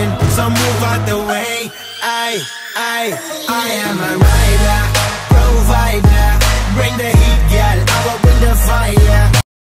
in. So move out the way. I, I, I am a.